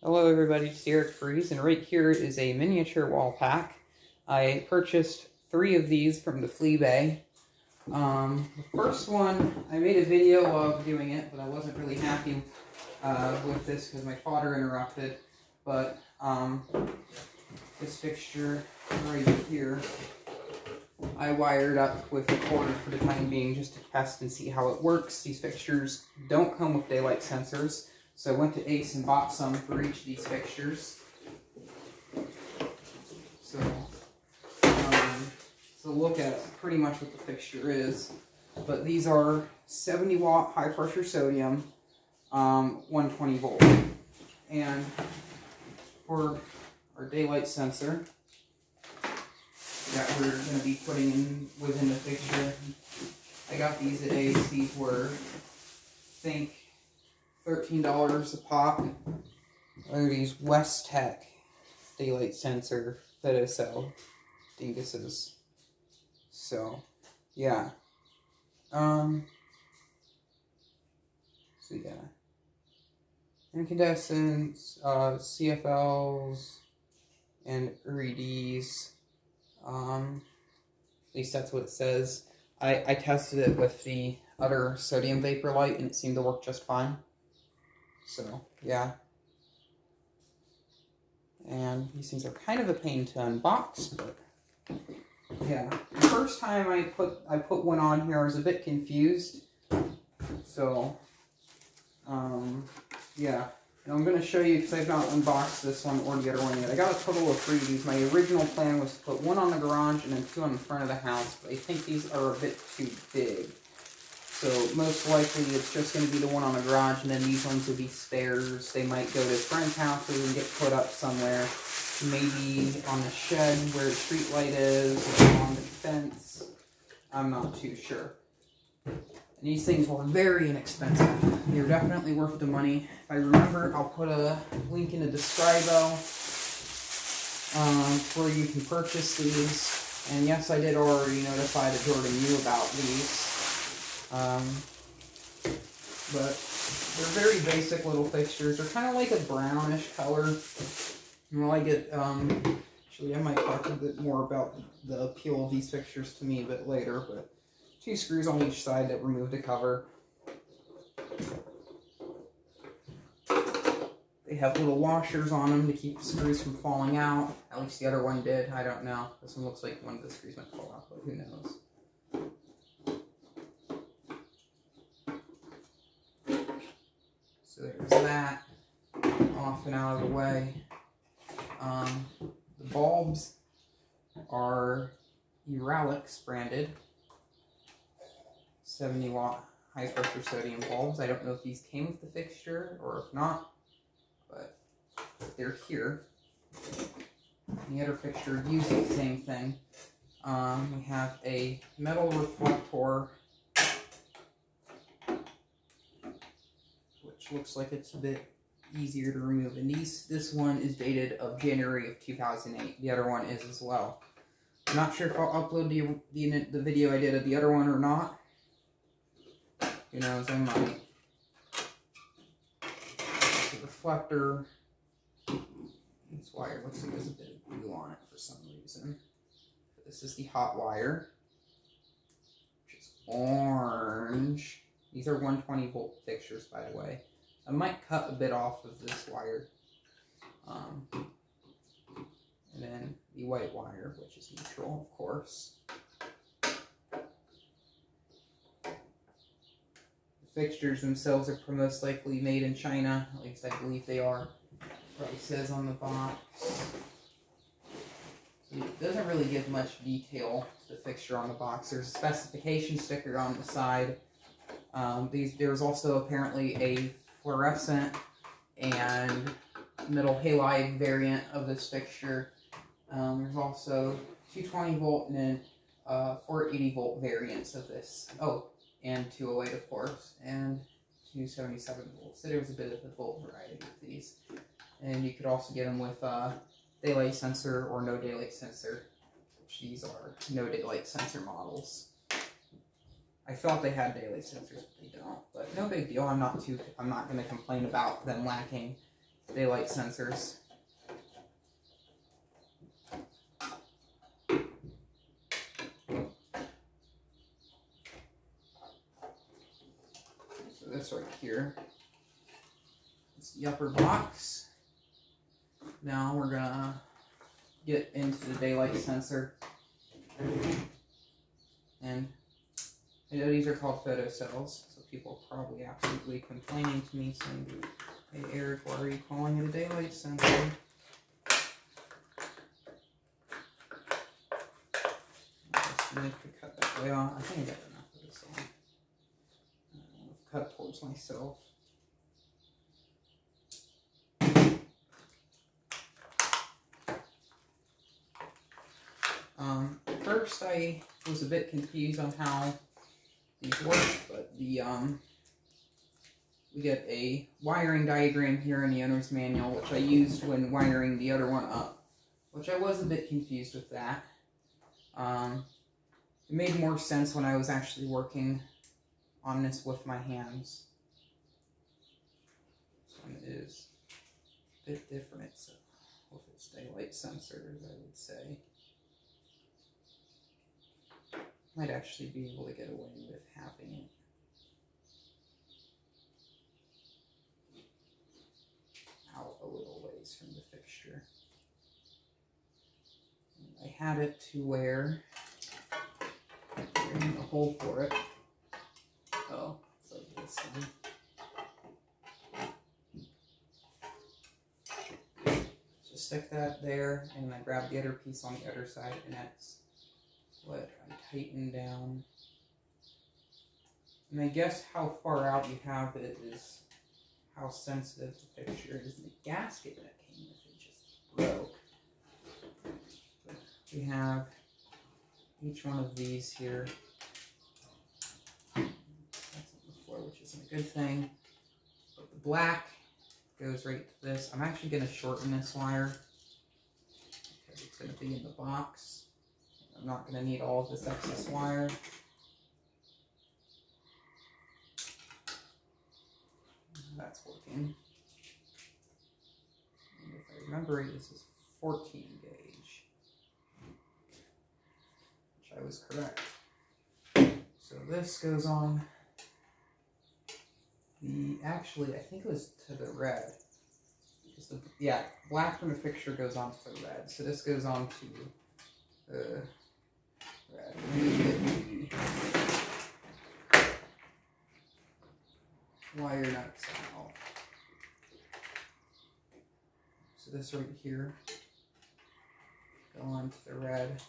Hello everybody, it's Eric Freeze, and right here is a miniature wall pack. I purchased three of these from the Flea Bay. Um, the first one, I made a video of doing it, but I wasn't really happy uh, with this because my father interrupted. But um, this fixture right here, I wired up with a cord for the time being just to test and see how it works. These fixtures don't come with daylight sensors. So I went to Ace and bought some for each of these fixtures. So, um, so look at pretty much what the fixture is. But these are 70 watt high pressure sodium, um, 120 volt. And for our daylight sensor that we're going to be putting in within the fixture, I got these at Ace. These were, I think, $13 a pop. Are these Westek daylight sensor photocell dinguses. So, yeah. Um, so yeah. Incandescents, uh, CFLs, and LEDs. Um, at least that's what it says. I, I tested it with the other sodium vapor light and it seemed to work just fine. So, yeah. And these things are kind of a pain to unbox, but yeah. The first time I put I put one on here, I was a bit confused. So, um, yeah. And I'm going to show you, because I've not unboxed this one or the other one yet. I got a total of three of these. My original plan was to put one on the garage and then two on the front of the house, but I think these are a bit too big. So most likely it's just going to be the one on the garage, and then these ones will be spares. They might go to friends' houses and get put up somewhere. Maybe on the shed where the street light is, or on the fence. I'm not too sure. And these things were very inexpensive. They're definitely worth the money. If I remember, I'll put a link in the describo um, where you can purchase these. And yes, I did already notify the Jordan U about these. Um, but they're very basic little fixtures. They're kind of like a brownish color. I like it. Um, actually, I might talk a bit more about the appeal of these fixtures to me a bit later. But two screws on each side that remove the cover. They have little washers on them to keep the screws from falling out. At least the other one did. I don't know. This one looks like one of the screws might fall out, but who knows. So there's that off and out of the way. Um, the bulbs are Uralix branded 70 watt high pressure sodium bulbs. I don't know if these came with the fixture or if not, but they're here. The other fixture uses the same thing. Um, we have a metal reflector which looks like it's a bit easier to remove. And these, this one is dated of January of 2008. The other one is as well. I'm not sure if I'll upload the, the, the video I did of the other one or not. Who knows, I might. The reflector. This wire looks like there's a bit of glue on it for some reason. This is the hot wire, which is orange. These are 120 volt fixtures, by the way. I might cut a bit off of this wire. Um, and then the white wire, which is neutral, of course. The fixtures themselves are most likely made in China, at least I believe they are. Probably says on the box. It doesn't really give much detail to the fixture on the box. There's a specification sticker on the side. Um, these, there's also apparently a fluorescent and metal halide variant of this fixture. Um, there's also 220 volt and uh, 480 volt variants of this. Oh, and 208 of course, and 277 volts. So there's a bit of a volt variety of these. And you could also get them with uh, daylight sensor or no daylight sensor, which these are no daylight sensor models. I thought they had daylight sensors, but they don't. But no big deal. I'm not too. I'm not going to complain about them lacking daylight sensors. So this right here is the upper box. Now we're gonna get into the daylight sensor. And I know these are called photocells, so people are probably absolutely complaining to me saying, Hey Eric, why are you calling it a daylight sensor? Just gonna cut that way off. I think I got enough of this on. I've cut towards myself. Um, first I was a bit confused on how these work, but the um, we get a wiring diagram here in the owner's manual, which I used when wiring the other one up, which I was a bit confused with that. Um, it made more sense when I was actually working on this with my hands. This one is a bit different, so with its daylight sensors, I would say. Might actually be able to get away with having it. Out a little ways from the fixture. I had it to where there's a hole for it. Oh, so this one. Just stick that there and then grab the other piece on the other side and that's what I tighten down. And I guess how far out you have it is how sensitive the fixture is. The gasket that came with it just broke. We have each one of these here. That's on the floor, which isn't a good thing. But the black goes right to this. I'm actually going to shorten this wire because it's going to be in the box. I'm not going to need all of this excess wire. That's working. And if I remember this is 14 gauge. Which I was correct. So this goes on the, actually, I think it was to the red. The, yeah, black from the fixture goes on to the red. So this goes on to the wire nuts out. So this right here, go on to the red.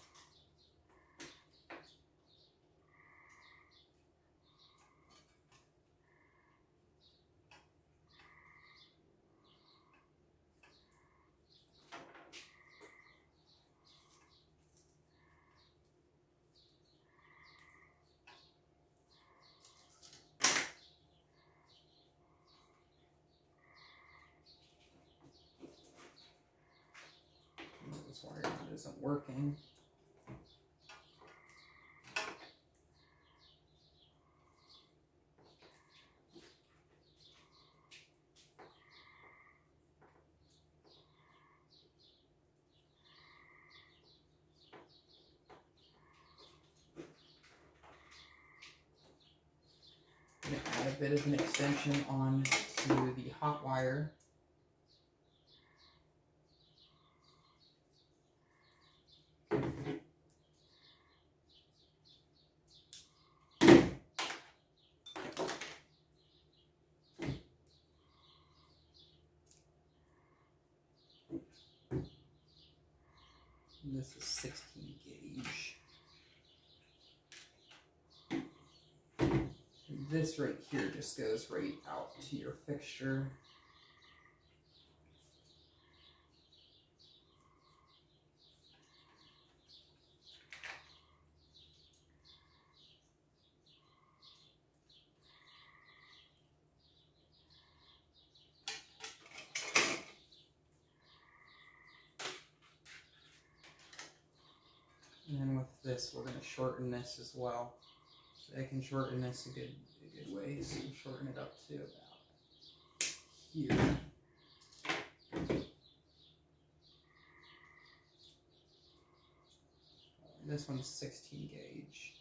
This wire nut isn't working. Add a bit of an extension on to the hot wire. And this is 16 gauge. And this right here just goes right out to your fixture. And then with this, we're going to shorten this as well. I can shorten this a good, a good ways shorten it up to about here. This one's 16 gauge.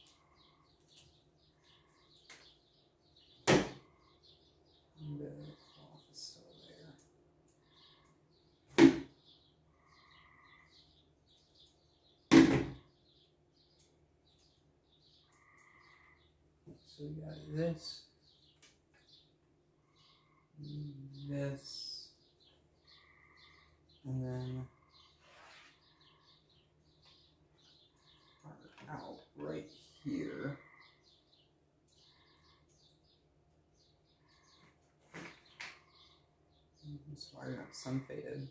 So we got this, this, and then out right here. This wire got sun faded.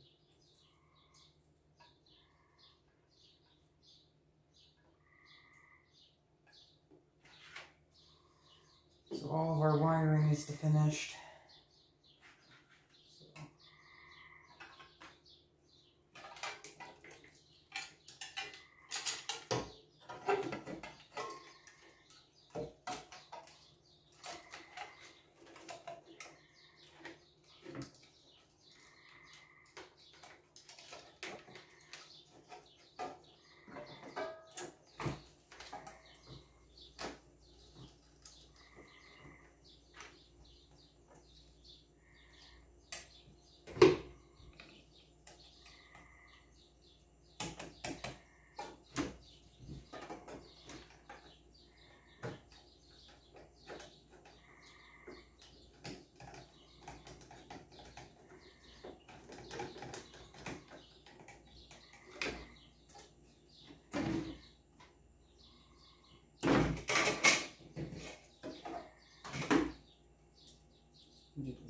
So all of our wiring is finished.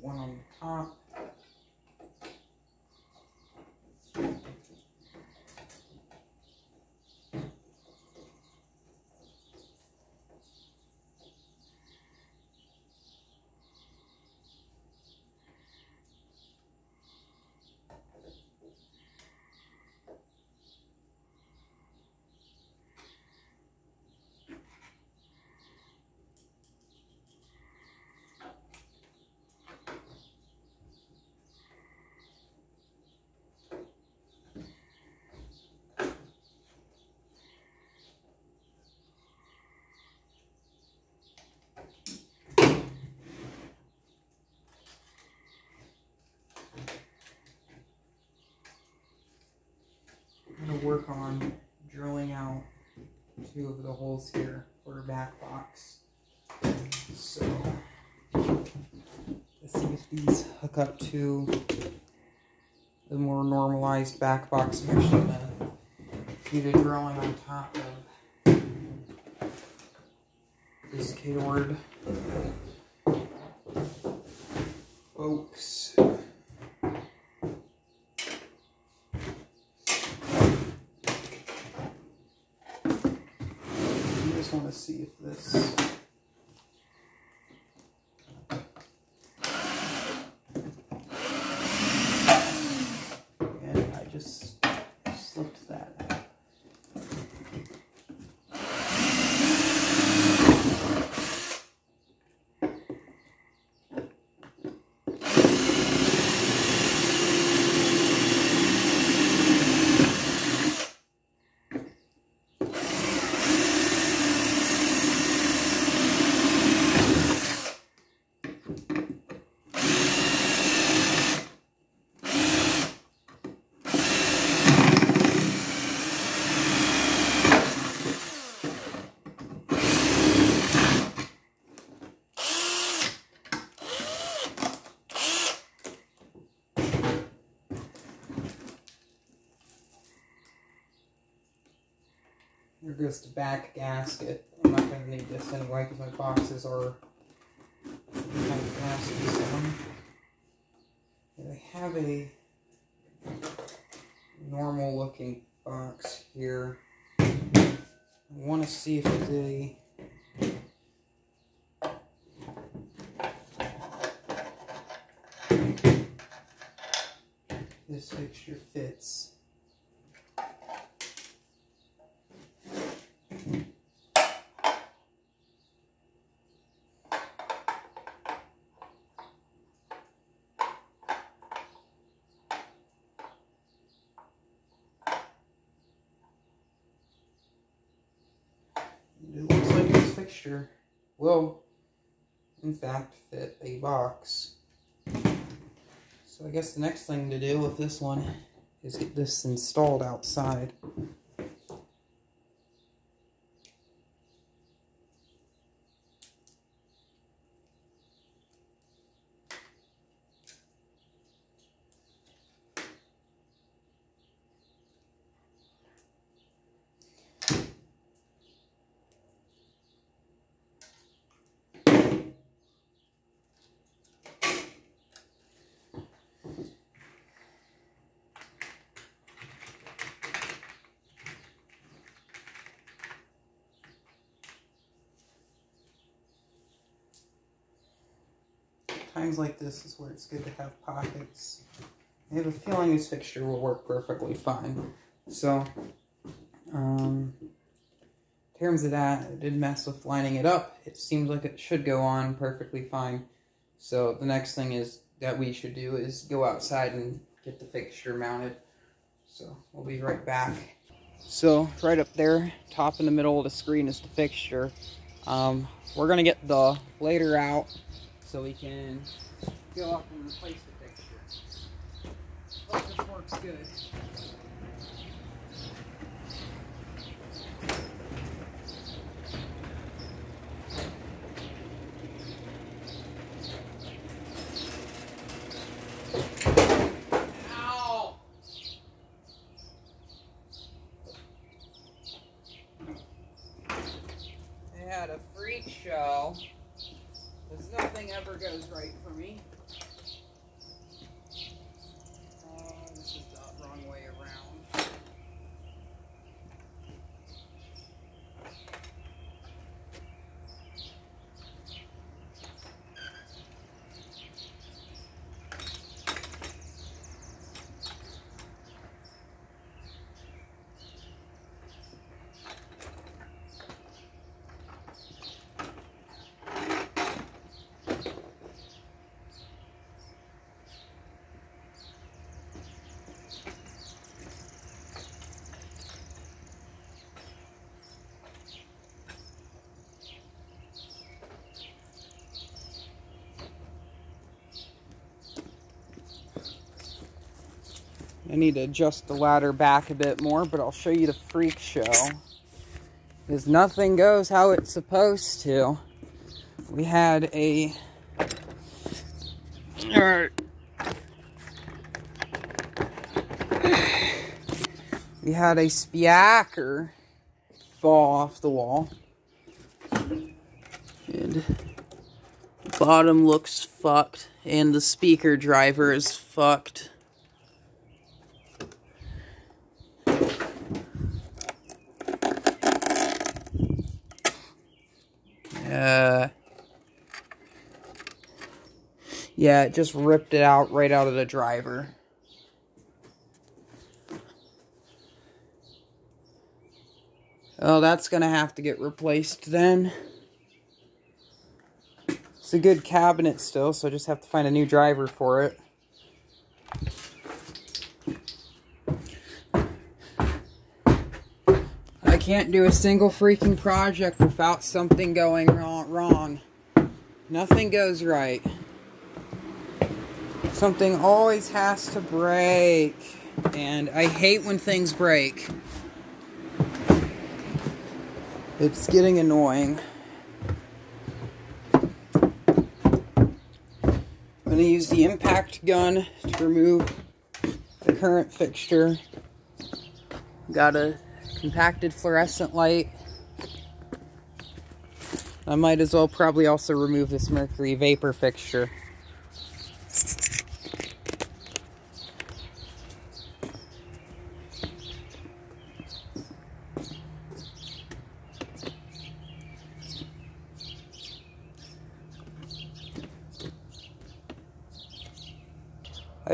One on the top. I'm gonna work on drilling out two of the holes here for a back box. So let's see if these hook up to the more normalized back box. Actually gonna do the drilling on top of this K-Word Oaks. I just want to see if this. And I just slipped that out. The back gasket. I'm not going to need this anyway because my boxes are kind of gaskets them. They have a normal looking box here. I want to see if they this fixture fits. Will, in fact, fit a box. So I guess the next thing to do with this one is get this installed outside. Like this is where it's good to have pockets. I have a feeling this fixture will work perfectly fine. So, um, in terms of that, I did mess with lining it up. It seems like it should go on perfectly fine. So the next thing is that we should do is go outside and get the fixture mounted. So we'll be right back. So right up there, top in the middle of the screen is the fixture. Um, we're going to get the later out so we can go up and replace the fixture. Hope this works good. had a freak show nothing ever goes right for me. Uh, this is the wrong way around. I need to adjust the ladder back a bit more, but I'll show you the freak show. Because nothing goes how it's supposed to. We had a... Alright. We had a spiacker fall off the wall. And bottom looks fucked. And the speaker driver is fucked. Uh, yeah, it just ripped it out right out of the driver. Oh, that's going to have to get replaced then. It's a good cabinet still, so I just have to find a new driver for it. I can't do a single freaking project without something going wrong. wrong. Nothing goes right. Something always has to break. And I hate when things break. It's getting annoying. I'm going to use the impact gun to remove the current fixture. Got a compacted fluorescent light. I might as well probably also remove this mercury vapor fixture.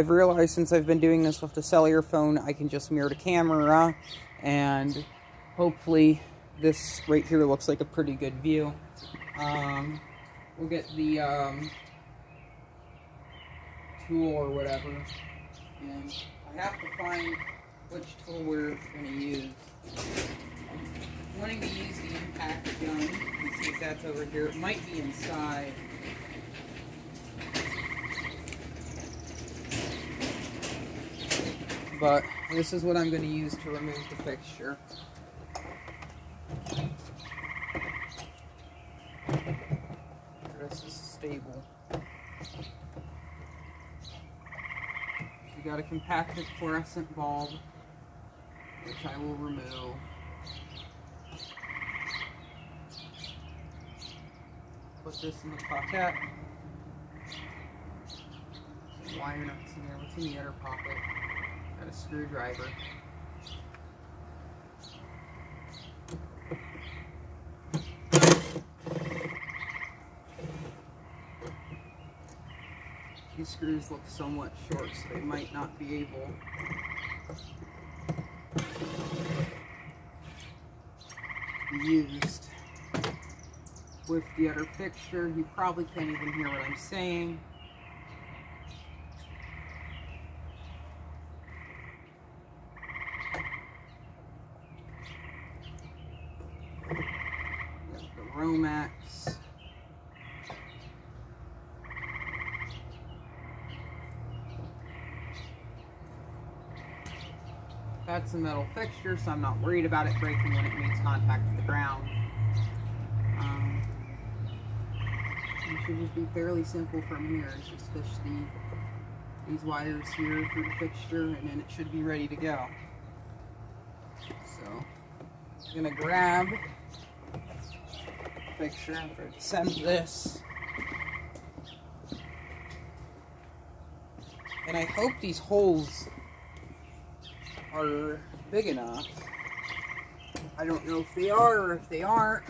I've realized since I've been doing this with the cellular phone, I can just mirror the camera and hopefully this right here looks like a pretty good view. Um, we'll get the um, tool or whatever, and I have to find which tool we're going to use. I'm wanting to use the impact gun and see if that's over here. It might be inside. But this is what I'm going to use to remove the fixture. This is stable. You got a compacted fluorescent bulb, which I will remove. Put this in the pocket. Wire nuts in there. What's in the other pocket? Got a screwdriver. These screws look somewhat short, so they might not be able used with the other fixture. You probably can't even hear what I'm saying. The Romex. That's a metal fixture, so I'm not worried about it breaking when it makes contact with the ground. Um, it should just be fairly simple from here. It's just fish the, these wires here through the fixture, and then it should be ready to go. So, I'm gonna grab fixture and send this. And I hope these holes are big enough. I don't know if they are or if they aren't.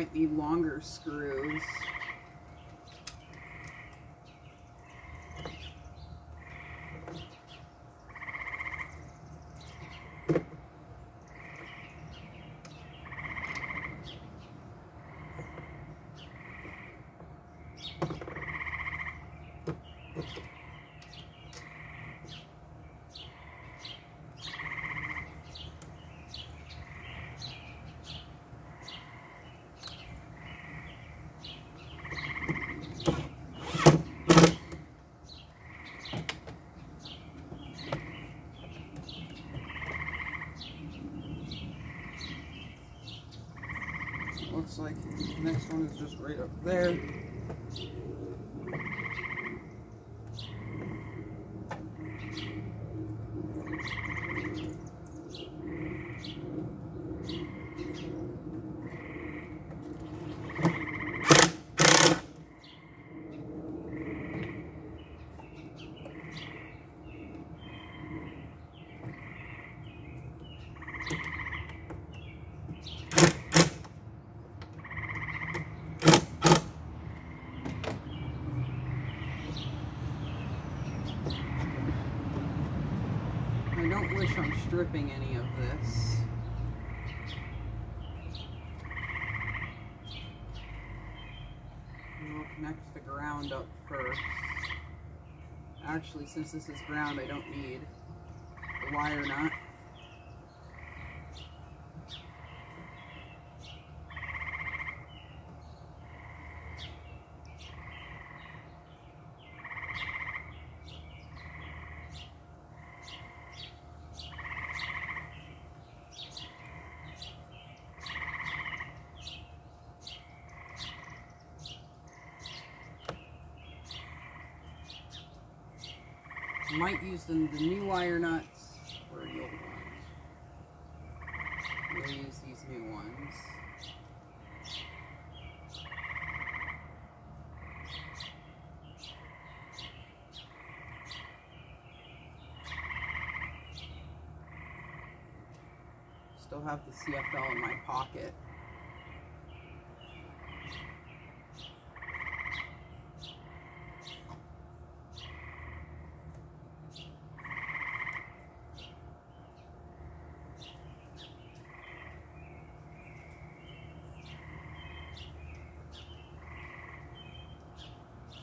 I might need longer screws. Looks like the next one is just right up there. I don't wish I'm stripping any of this. We'll connect the ground up first. Actually, since this is ground, I don't need the wire nut. Might use the, the new wire nuts or the old ones. We'll use these new ones. still have the CFL in my pocket.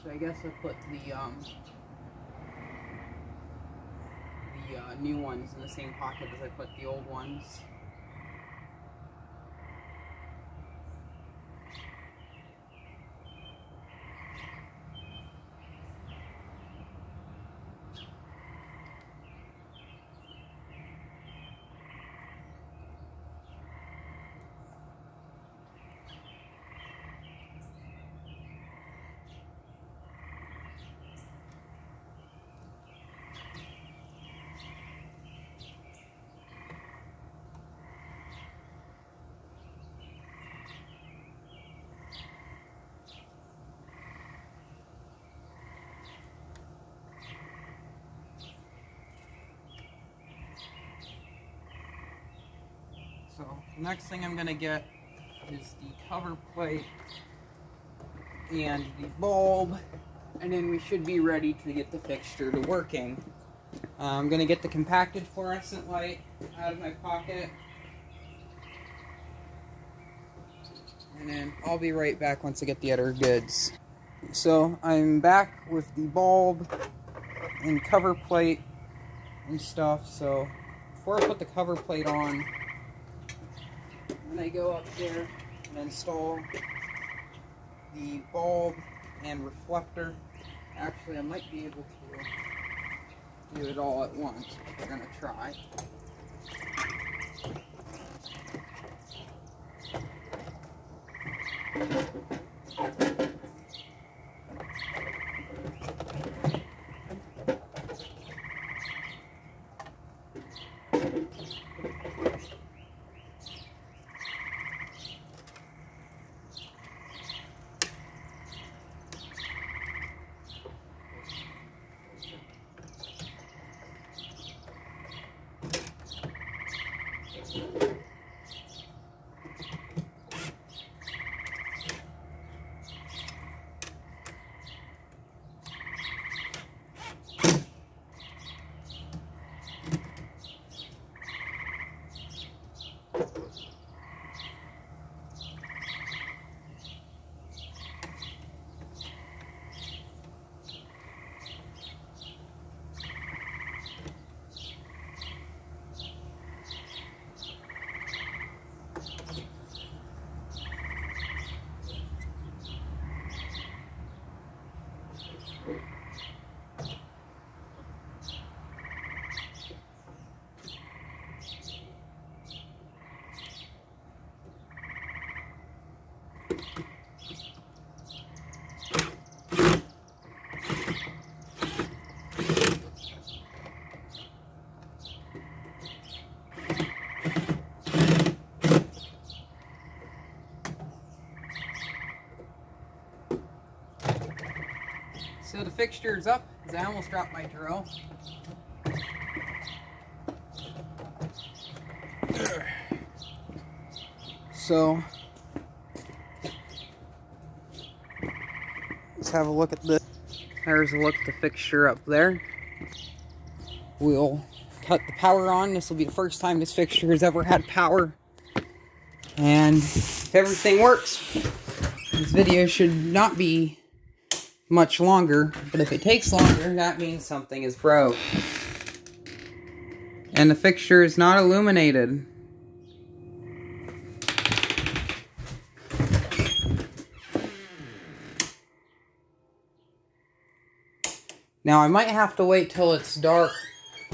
So I guess I put the um, the uh, new ones in the same pocket as I put the old ones. So next thing I'm gonna get is the cover plate and the bulb and then we should be ready to get the fixture to working. Uh, I'm gonna get the compacted fluorescent light out of my pocket and then I'll be right back once I get the other goods. So I'm back with the bulb and cover plate and stuff so before I put the cover plate on go up there and install the bulb and reflector. Actually, I might be able to do it all at once. We're going to try. So the fixture is up, because I almost dropped my drill. So, let's have a look at this. There's a look at the fixture up there. We'll cut the power on. This will be the first time this fixture has ever had power. And if everything works, this video should not be much longer, but if it takes longer, that means something is broke. And the fixture is not illuminated. Now I might have to wait till it's dark,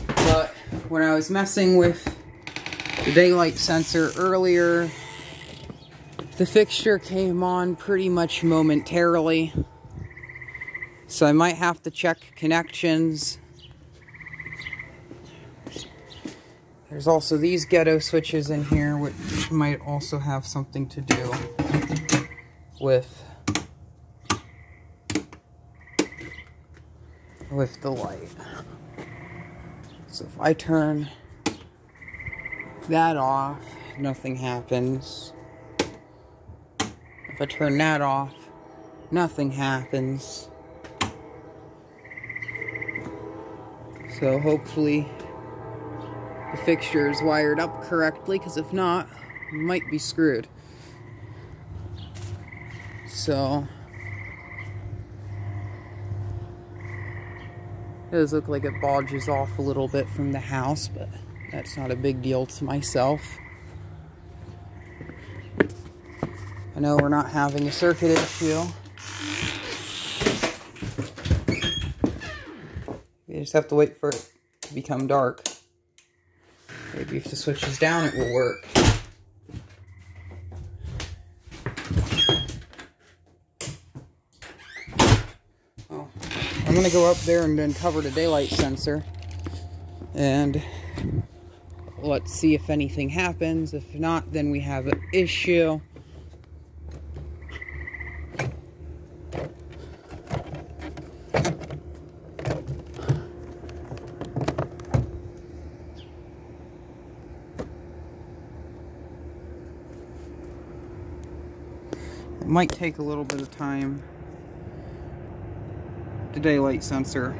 but when I was messing with the daylight sensor earlier, the fixture came on pretty much momentarily. So I might have to check connections. There's also these ghetto switches in here, which might also have something to do with with the light. So if I turn that off, nothing happens. If I turn that off, nothing happens. So hopefully the fixture is wired up correctly, because if not, might be screwed. So, it does look like it bulges off a little bit from the house, but that's not a big deal to myself. I know we're not having a circuit issue. You just have to wait for it to become dark. Maybe if the switch is down, it will work. Oh, I'm gonna go up there and uncover the daylight sensor. And let's see if anything happens. If not, then we have an issue. Might take a little bit of time. The daylight sensor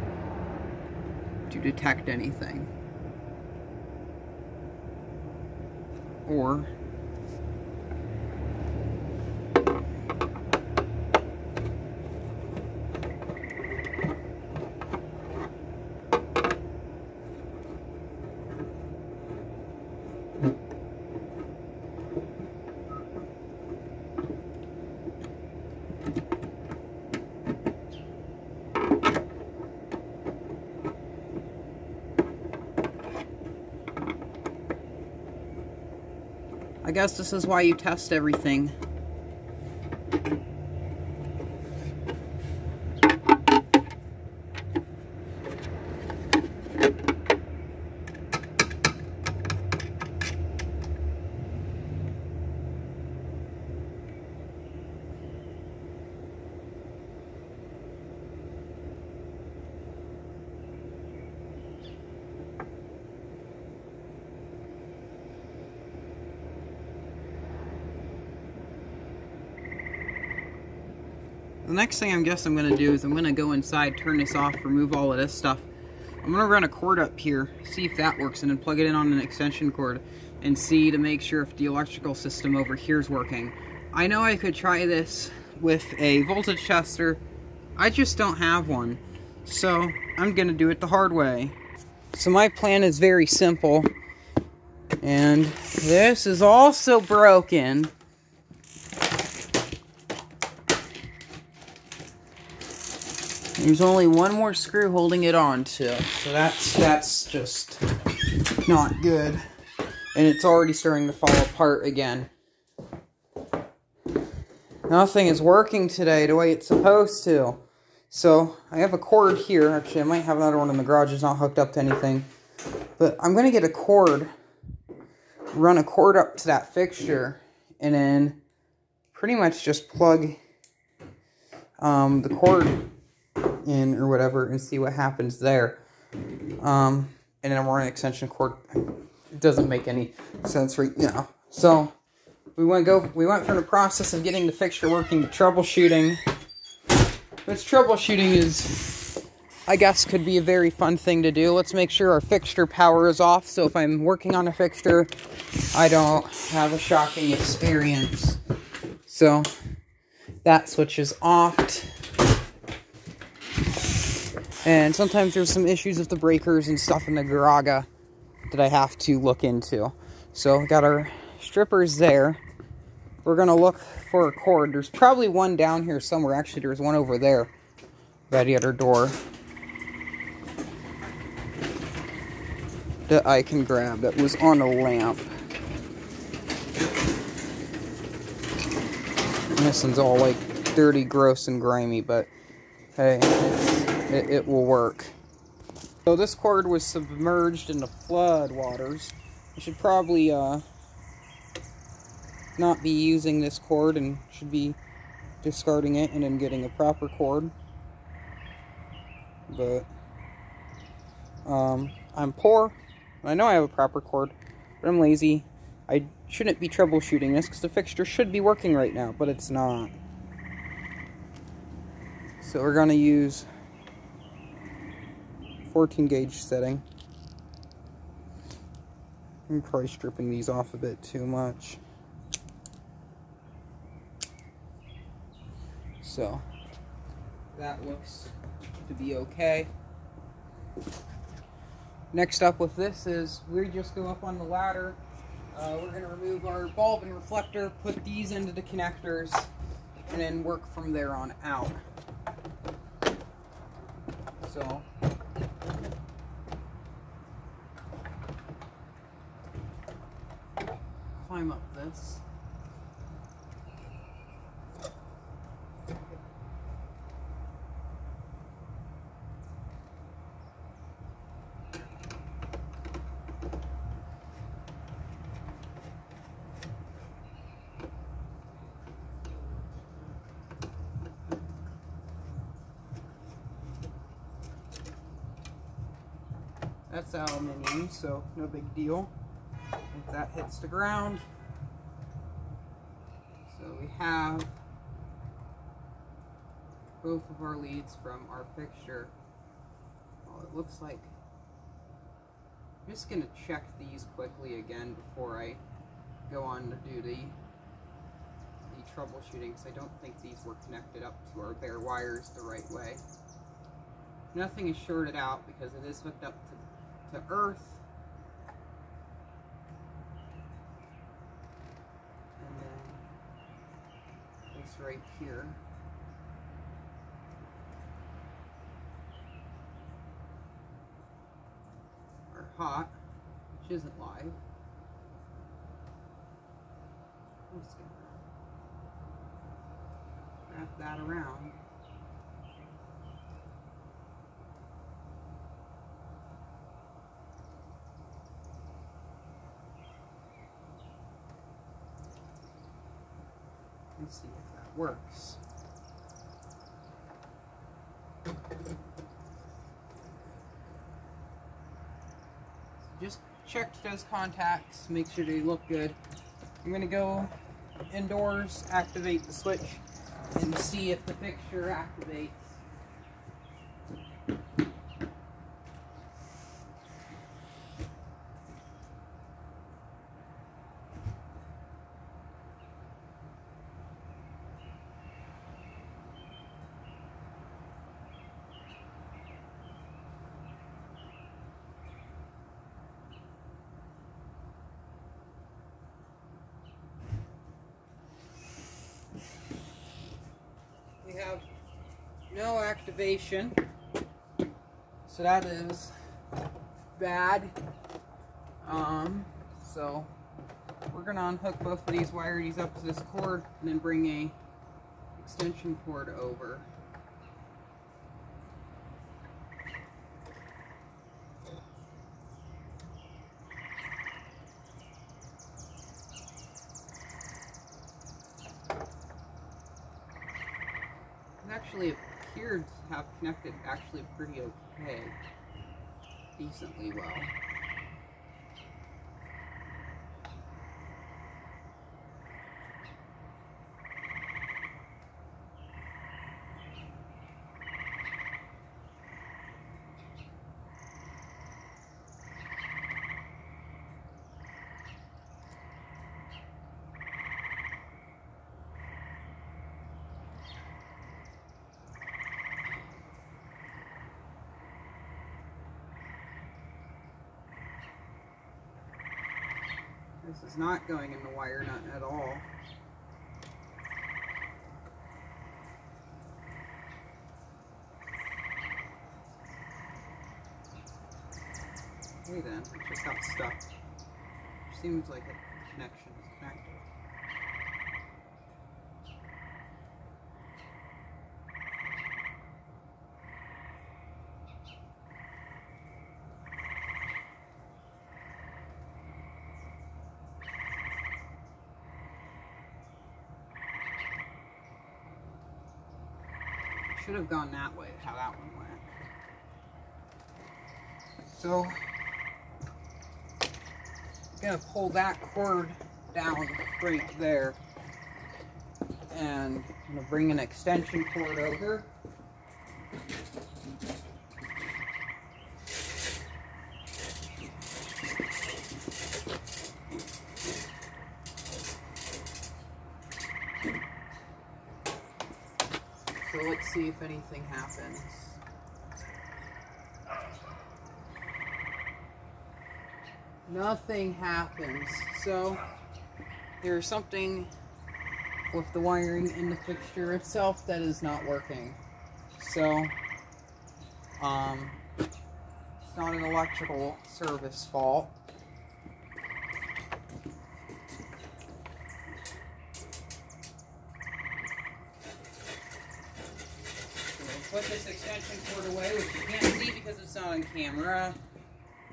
to detect anything. Or I guess this is why you test everything. The next thing I'm guess I'm going to do is I'm going to go inside, turn this off, remove all of this stuff. I'm going to run a cord up here, see if that works, and then plug it in on an extension cord and see to make sure if the electrical system over here is working. I know I could try this with a voltage tester. I just don't have one. So I'm going to do it the hard way. So my plan is very simple. And this is also broken. There's only one more screw holding it on to, so that's that's just not good. And it's already starting to fall apart again. Nothing is working today the way it's supposed to. So, I have a cord here. Actually, I might have another one in the garage. It's not hooked up to anything. But I'm going to get a cord, run a cord up to that fixture, and then pretty much just plug um, the cord in or whatever and see what happens there. Um, and then we're an extension cord. It doesn't make any sense right now. So we went go. We went from the process of getting the fixture working to troubleshooting. Which troubleshooting is, I guess, could be a very fun thing to do. Let's make sure our fixture power is off. So if I'm working on a fixture, I don't have a shocking experience. So that switch is off. And sometimes there's some issues with the breakers and stuff in the Garaga that I have to look into. So got our strippers there. We're gonna look for a cord. There's probably one down here somewhere. Actually, there's one over there by the other door that I can grab that was on a lamp. And this one's all like dirty, gross, and grimy, but hey, it, it will work. So this cord was submerged in the flood waters. I should probably uh, not be using this cord and should be discarding it and then getting a proper cord. But um, I'm poor. I know I have a proper cord, but I'm lazy. I shouldn't be troubleshooting this because the fixture should be working right now, but it's not. So we're going to use 14 gauge setting. I'm probably stripping these off a bit too much. So that looks to be okay. Next up with this is we just go up on the ladder. Uh, we're going to remove our bulb and reflector, put these into the connectors, and then work from there on out. So climb up this. That's aluminium, so no big deal. That hits the ground. So we have both of our leads from our fixture. Well, it looks like I'm just going to check these quickly again before I go on to do the, the troubleshooting because I don't think these were connected up to our bare wires the right way. Nothing is shorted out because it is hooked up to to earth. And then this right here. Are hot, which isn't live. I'm just gonna wrap that around. see works. Just check those contacts, make sure they look good. I'm to go indoors, activate the switch, and see if the fixture activates. we have no activation. So that is bad. Um, so we're gonna unhook both of these wires up to this cord and then bring a extension cord over. actually appeared to have connected actually pretty okay, decently well. This is not going in the wire nut at all. Okay then, it just got stuck. Seems like a connection is connected. Should have gone that way, how that one went. So, I'm gonna pull that cord down right there. And I'm gonna bring an extension cord over. So let's see if anything happens. Nothing happens. So there's something with the wiring in the fixture itself that is not working. So um, it's not an electrical service fault. put this extension cord away, which you can't see because it's not on camera.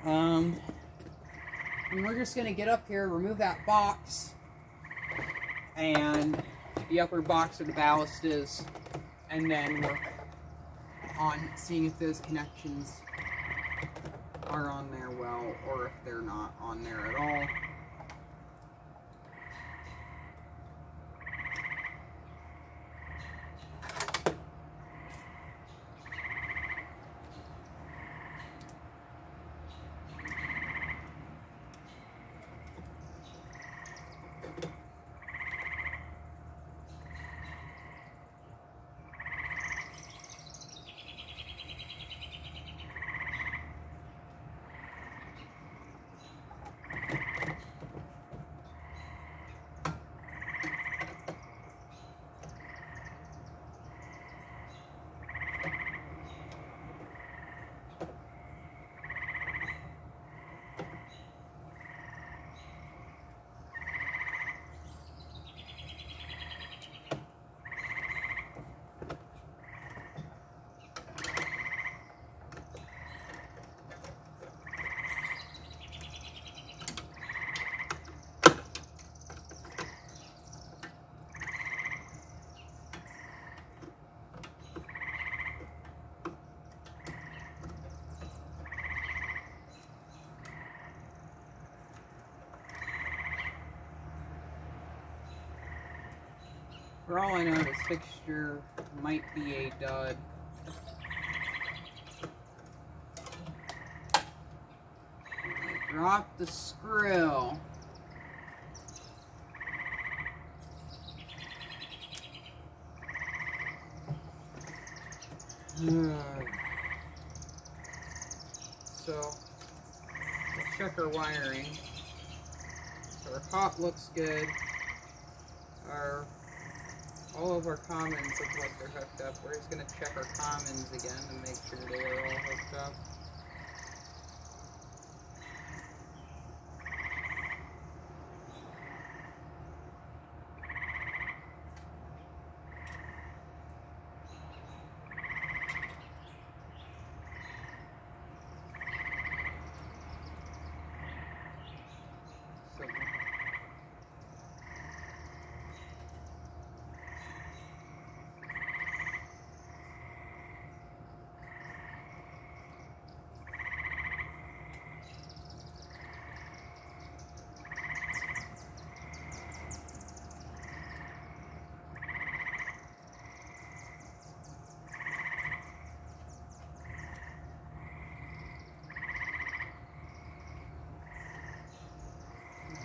Um, and we're just going to get up here, remove that box, and the upper box of the ballast is, and then work on seeing if those connections are on there well, or if they're not on there at all. For all I know, this fixture might be a dud. I dropped the screw. so, check our wiring. So our hot looks good. All of our commons look like they're hooked up. We're just going to check our commons again and make sure they are all hooked up. So,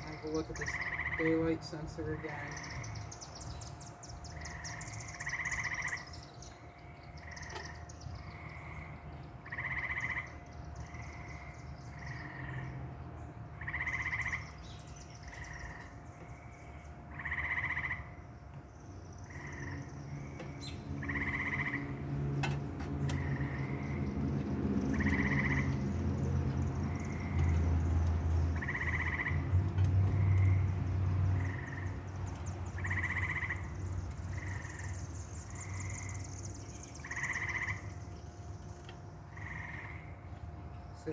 have a look at this daylight sensor again.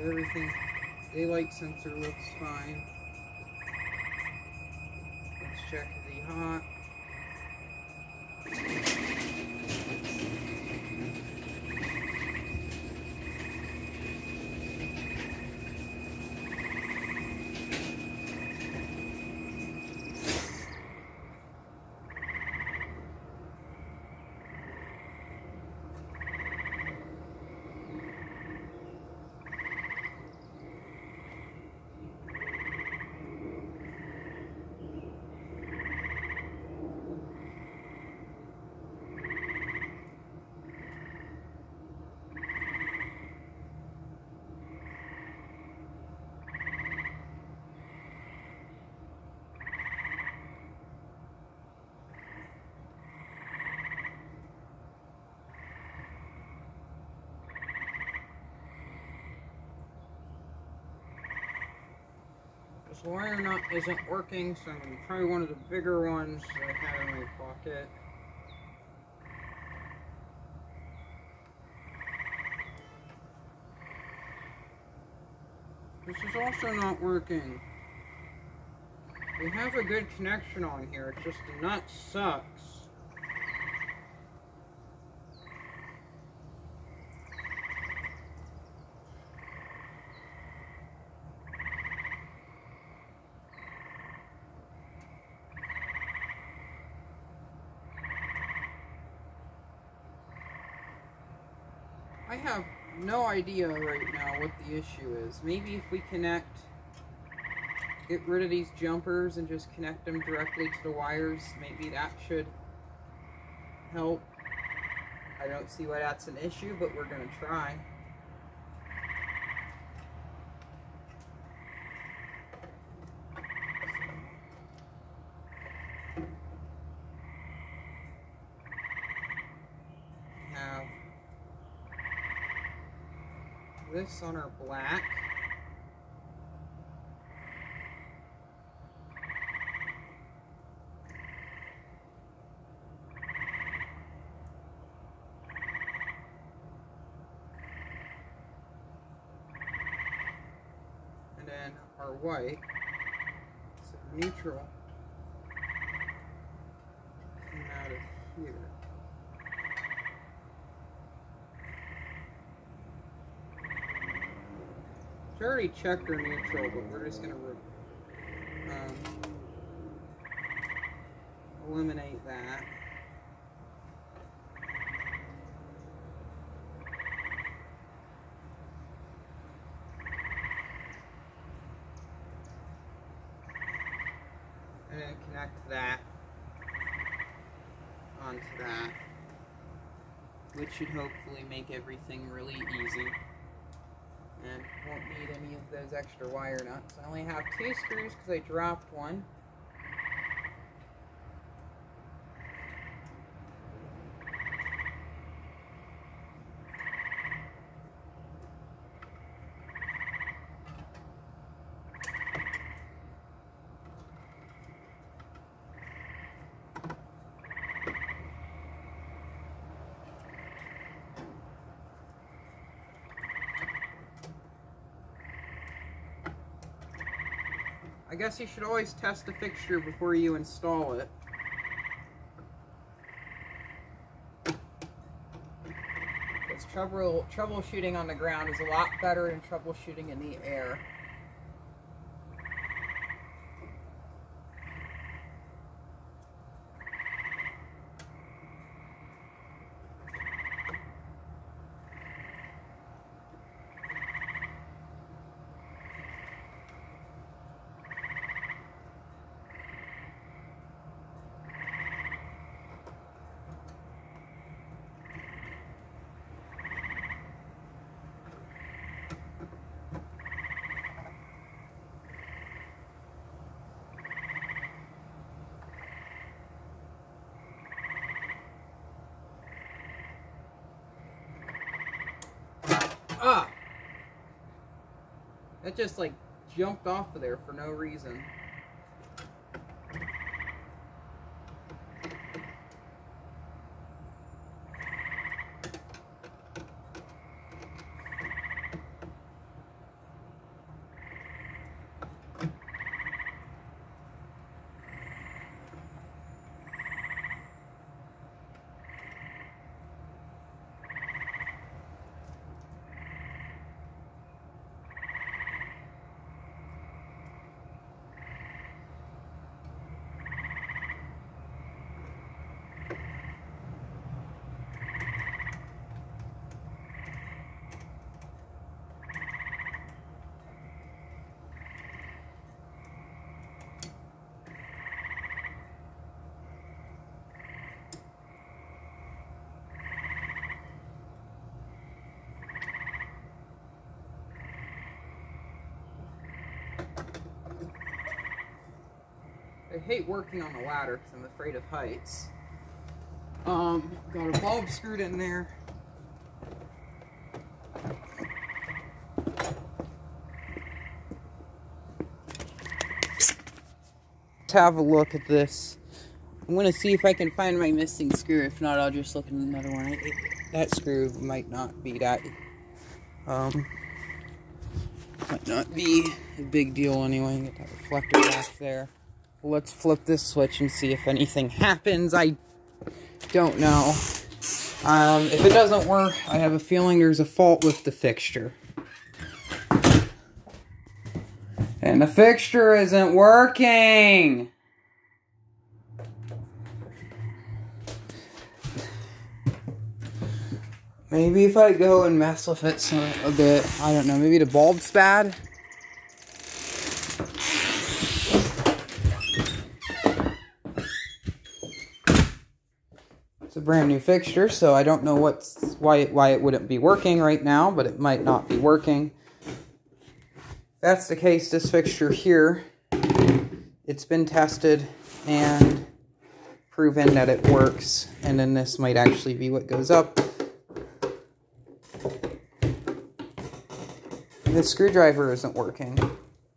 Everything, daylight sensor looks fine. Let's check the hot. Wire nut isn't working, so I'm going to try one of the bigger ones that I had in my pocket. This is also not working. We have a good connection on here, it's just the nut sucks. I have no idea right now what the issue is. Maybe if we connect, get rid of these jumpers and just connect them directly to the wires, maybe that should help. I don't see why that's an issue, but we're going to try. This on our black. And then our white, so neutral, came out of here. Already checked our neutral, but we're just going to um, eliminate that. And then connect that onto that, which should hopefully make everything really easy and won't need any of those extra wire nuts. I only have two screws because I dropped one. Guess you should always test the fixture before you install it. Because trouble, troubleshooting on the ground is a lot better than troubleshooting in the air. That just like jumped off of there for no reason. Working on the ladder because I'm afraid of heights. Um, got a bulb screwed in there. Let's have a look at this. I'm going to see if I can find my missing screw. If not, I'll just look at another one. that screw might not be that, um, might not be a big deal anyway. Get that reflector back there. Let's flip this switch and see if anything happens. I don't know. Um, if it doesn't work, I have a feeling there's a fault with the fixture. And the fixture isn't working! Maybe if I go and mess with it some, a bit, I don't know, maybe the bulb's bad? Brand new fixture, so I don't know what's why why it wouldn't be working right now, but it might not be working. If that's the case, this fixture here, it's been tested and proven that it works, and then this might actually be what goes up. The screwdriver isn't working,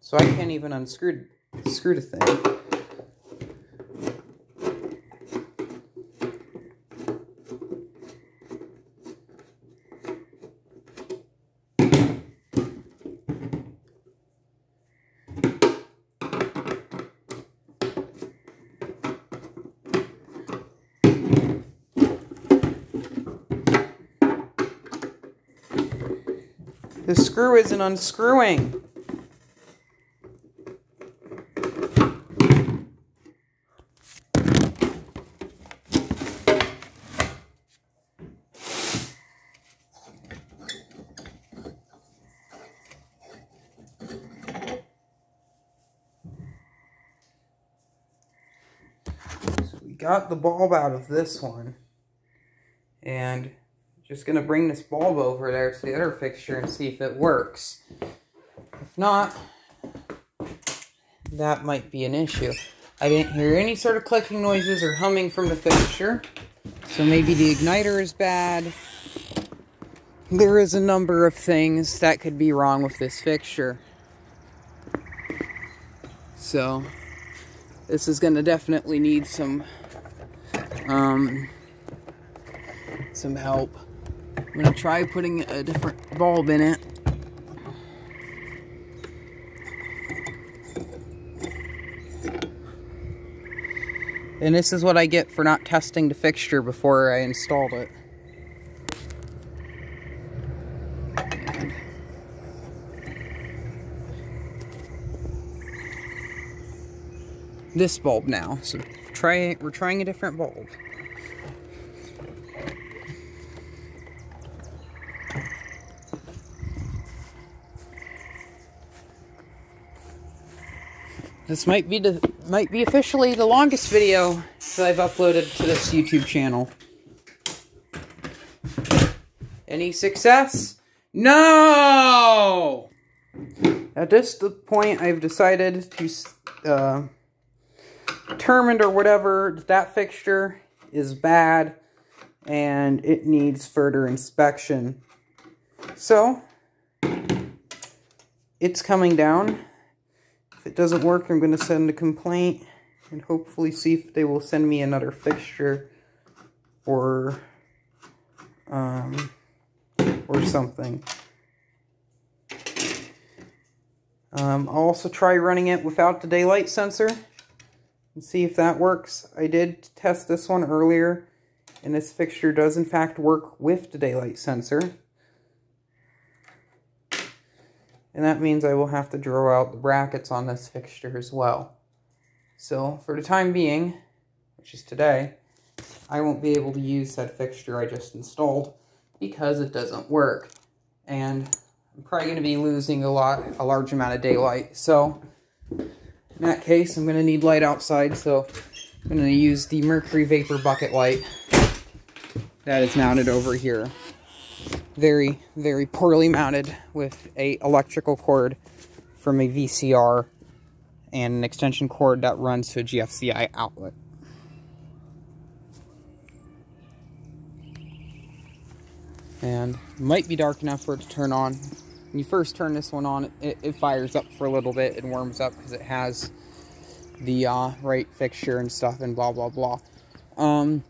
so I can't even unscrew screw the thing. The screw isn't unscrewing. Got the bulb out of this one. And just going to bring this bulb over there to the other fixture and see if it works. If not, that might be an issue. I didn't hear any sort of clicking noises or humming from the fixture. So maybe the igniter is bad. There is a number of things that could be wrong with this fixture. So, this is going to definitely need some, um, some help. I'm going to try putting a different bulb in it. And this is what I get for not testing the fixture before I installed it. This bulb now. So try we're trying a different bulb. This might be the might be officially the longest video that I've uploaded to this YouTube channel. Any success? No! At this point, I've decided to uh, determined or whatever that, that fixture is bad and it needs further inspection. So, it's coming down it doesn't work, I'm going to send a complaint and hopefully see if they will send me another fixture or um, or something. Um, I'll also try running it without the daylight sensor and see if that works. I did test this one earlier and this fixture does in fact work with the daylight sensor. And that means I will have to draw out the brackets on this fixture as well. So for the time being, which is today, I won't be able to use that fixture I just installed because it doesn't work. And I'm probably going to be losing a lot, a large amount of daylight. So in that case, I'm going to need light outside. So I'm going to use the mercury vapor bucket light that is mounted over here very, very poorly mounted with a electrical cord from a VCR and an extension cord that runs to a GFCI outlet. And might be dark enough for it to turn on. When you first turn this one on, it, it fires up for a little bit and warms up because it has the uh, right fixture and stuff and blah blah blah. Um,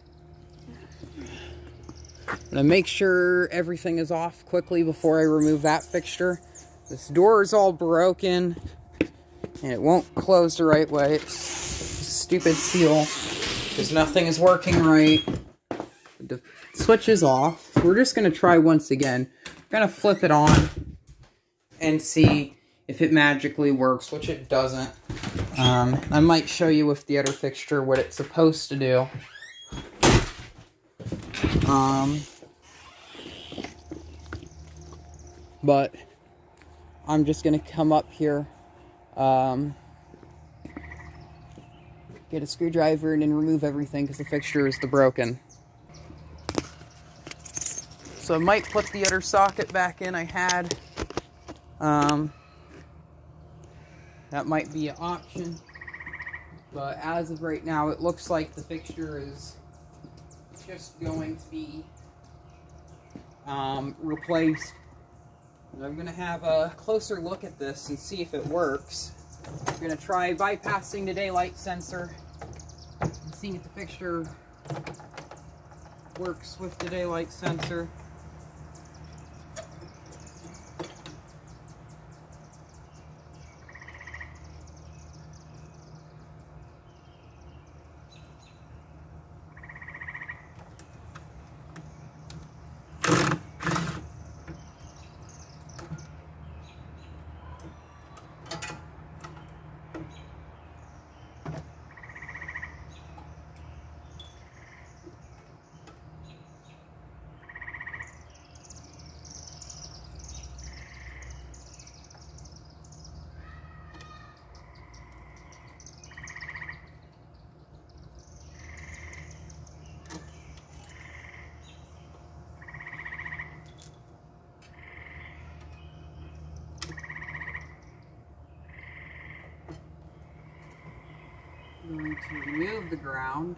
I'm gonna make sure everything is off quickly before I remove that fixture. This door is all broken and it won't close the right way. It's stupid seal because nothing is working right. The switch is off. We're just gonna try once again. I'm gonna flip it on and see if it magically works, which it doesn't. Um, I might show you with the other fixture what it's supposed to do. Um, but I'm just going to come up here, um, get a screwdriver and then remove everything because the fixture is the broken. So I might put the other socket back in I had. Um, that might be an option. But as of right now, it looks like the fixture is just going to be um, replaced. And I'm going to have a closer look at this and see if it works. I'm going to try bypassing the daylight sensor and see if the fixture works with the daylight sensor. I'm going the ground.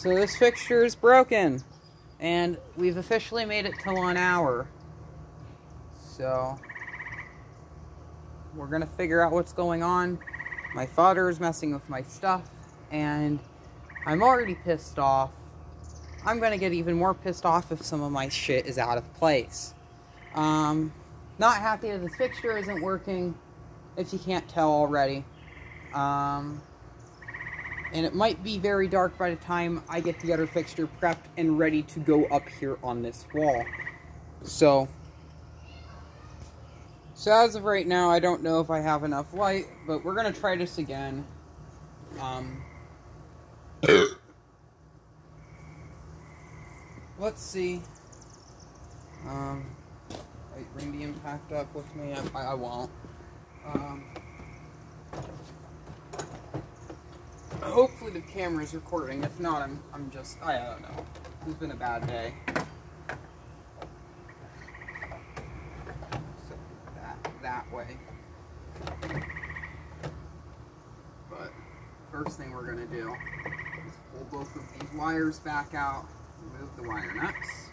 So this fixture is broken. And we've officially made it to one hour. So we're gonna figure out what's going on. My father is messing with my stuff and I'm already pissed off. I'm gonna get even more pissed off if some of my shit is out of place. Um, not happy that this fixture isn't working, if you can't tell already. Um, and it might be very dark by the time I get the other fixture prepped and ready to go up here on this wall. So, so as of right now, I don't know if I have enough light, but we're going to try this again. Um, let's see. Um, bring the impact up with me. I, I won't. Um, hopefully the camera's recording. If not, I'm, I'm just, I don't know. It's been a bad day. So, that, that way. But, first thing we're gonna do is pull both of these wires back out, remove the wire nuts.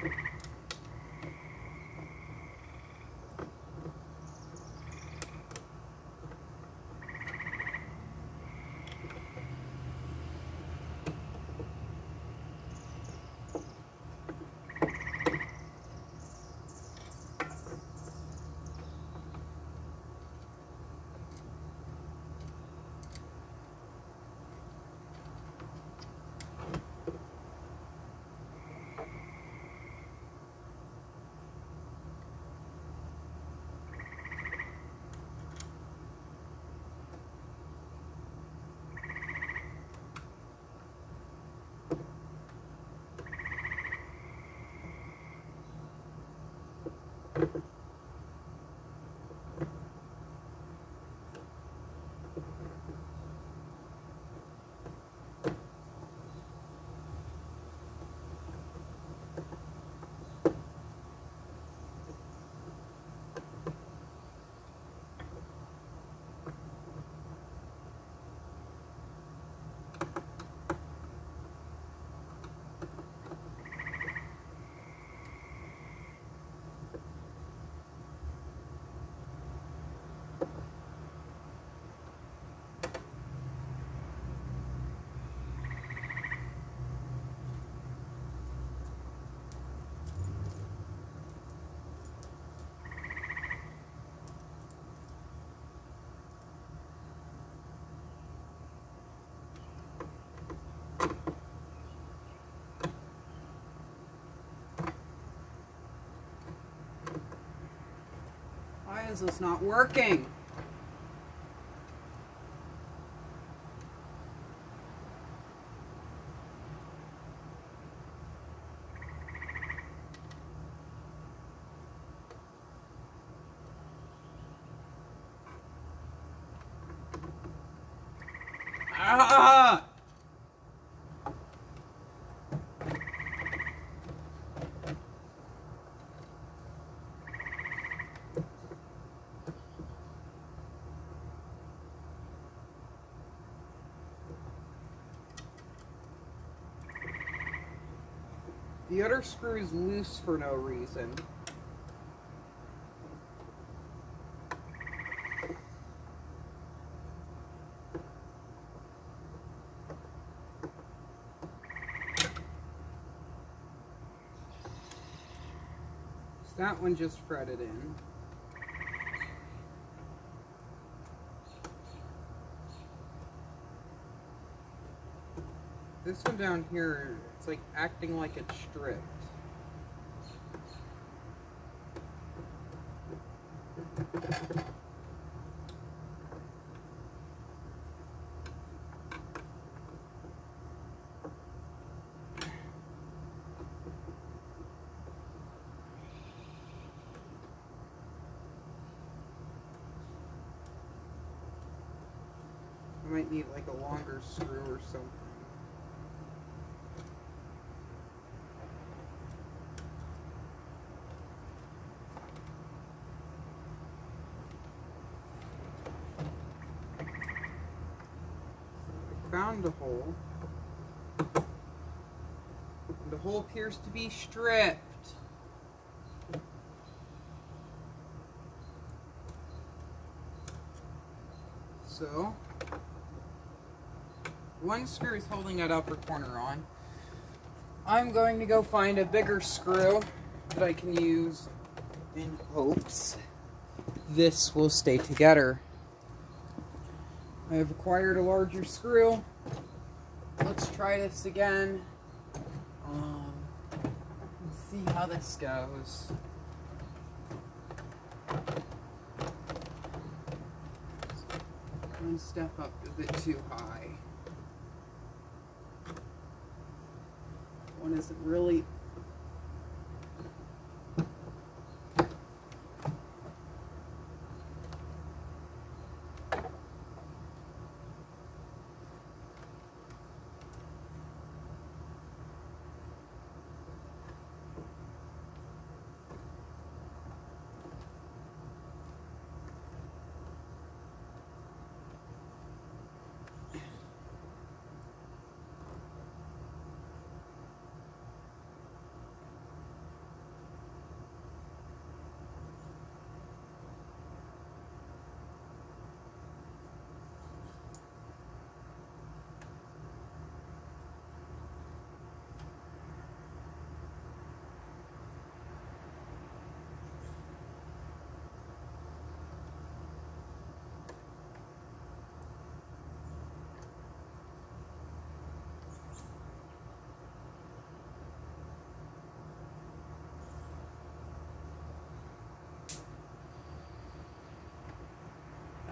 Thank you. Why is this not working? Ah! The other screw loose for no reason. So that one just fretted in. This one down here, it's like acting like it's stripped. I might need like a longer screw or something. A hole. The hole appears to be stripped. So, one screw is holding that upper corner on. I'm going to go find a bigger screw that I can use in hopes this will stay together. I have acquired a larger screw. Try this again. Um, see how this goes. One step up a bit too high. One isn't really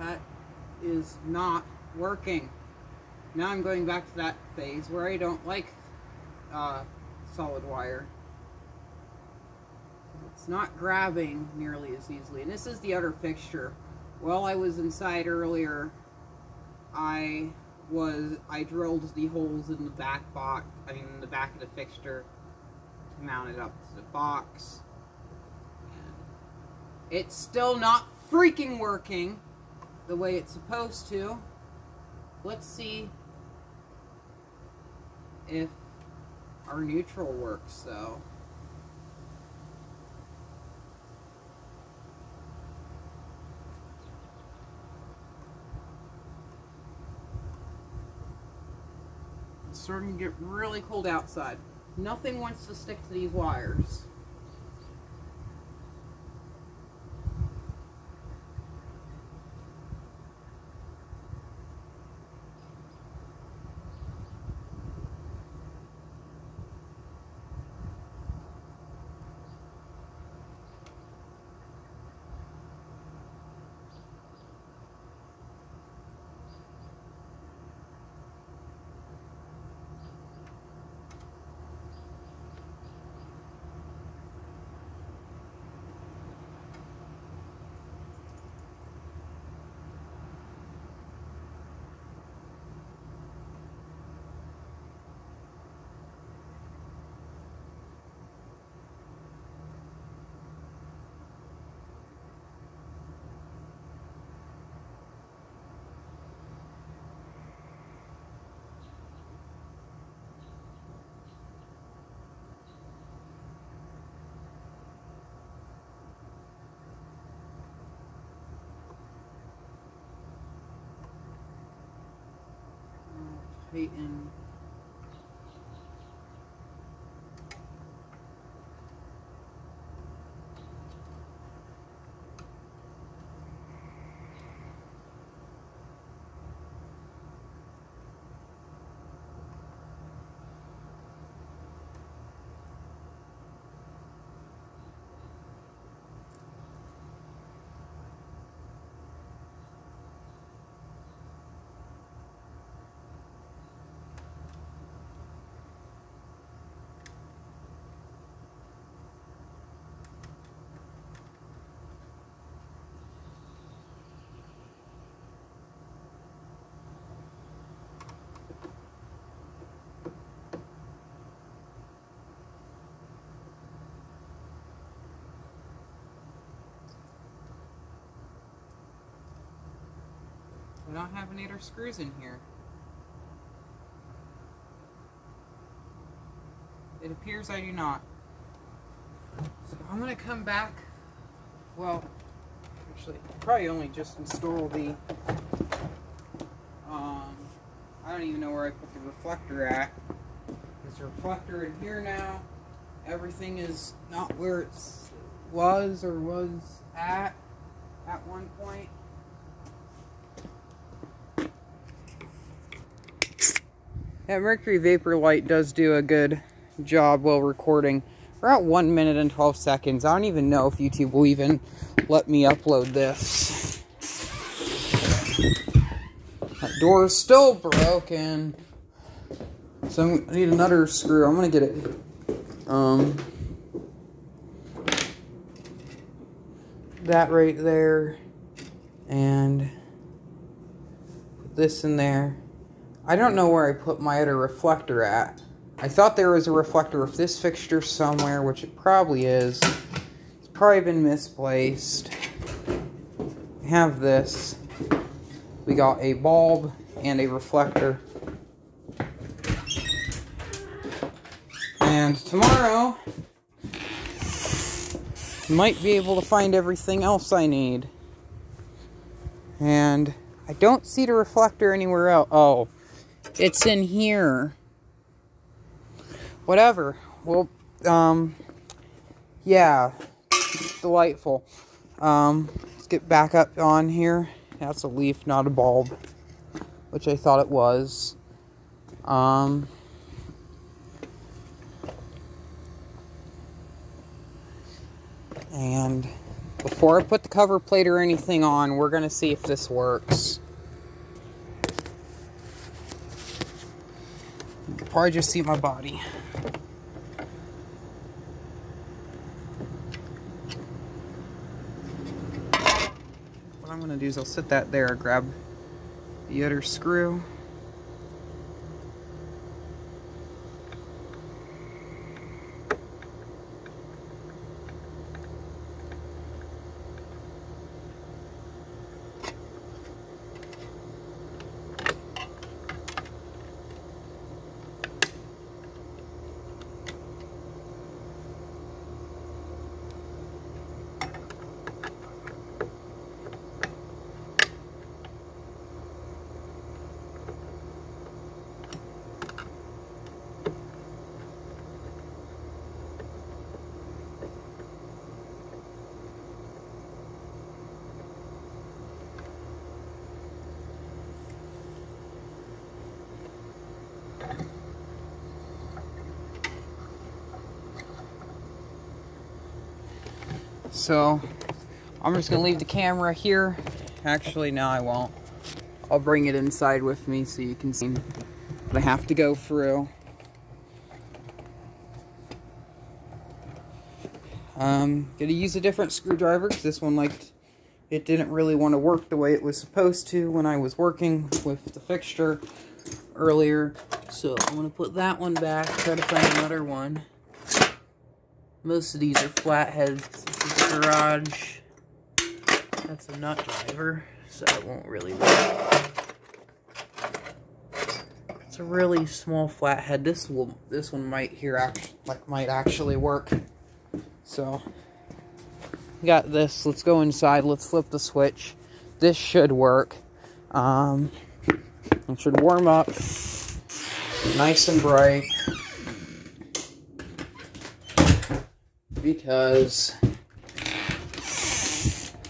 That is not working. Now I'm going back to that phase where I don't like uh, solid wire. It's not grabbing nearly as easily. And this is the outer fixture. While I was inside earlier, I was I drilled the holes in the back box, I mean the back of the fixture to mount it up to the box. And it's still not freaking working the way it's supposed to. Let's see if our neutral works though. It's starting to get really cold outside. Nothing wants to stick to these wires. Tighten I don't have any other screws in here. It appears I do not. So I'm gonna come back. Well, actually, probably only just install the. Um, I don't even know where I put the reflector at. There's a reflector in here now. Everything is not where it was or was at one point. That Mercury Vapor Light does do a good job while recording. We're at 1 minute and 12 seconds. I don't even know if YouTube will even let me upload this. That door is still broken. So I need another screw. I'm going to get it. Um, that right there. And put this in there. I don't know where I put my other reflector at. I thought there was a reflector of this fixture somewhere, which it probably is. It's probably been misplaced. I have this. We got a bulb and a reflector. And tomorrow, might be able to find everything else I need. And I don't see the reflector anywhere else. Oh, it's in here whatever. Well, um, yeah, delightful. Um, let's get back up on here. That's a leaf, not a bulb, which I thought it was. Um, and before I put the cover plate or anything on, we're going to see if this works. You can probably just see my body. What I'm to do is I'll sit that there, grab the other screw. So I'm just gonna leave the camera here. Actually, no, I won't. I'll bring it inside with me so you can see what I have to go through. Um, gonna use a different screwdriver because this one, like, it didn't really want to work the way it was supposed to when I was working with the fixture earlier. So I'm gonna put that one back, try to find another one. Most of these are flatheads. Garage. That's a nut driver, so it won't really work. It's a really small flathead. This will this one might here act like might actually work. So got this. Let's go inside. Let's flip the switch. This should work. Um, it should warm up nice and bright. because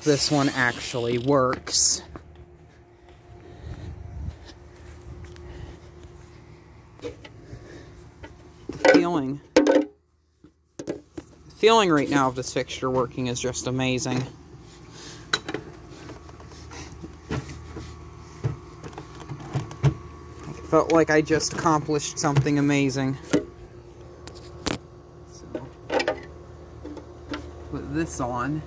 this one actually works. The feeling, the feeling right now of this fixture working is just amazing. Felt like I just accomplished something amazing. So, put this on.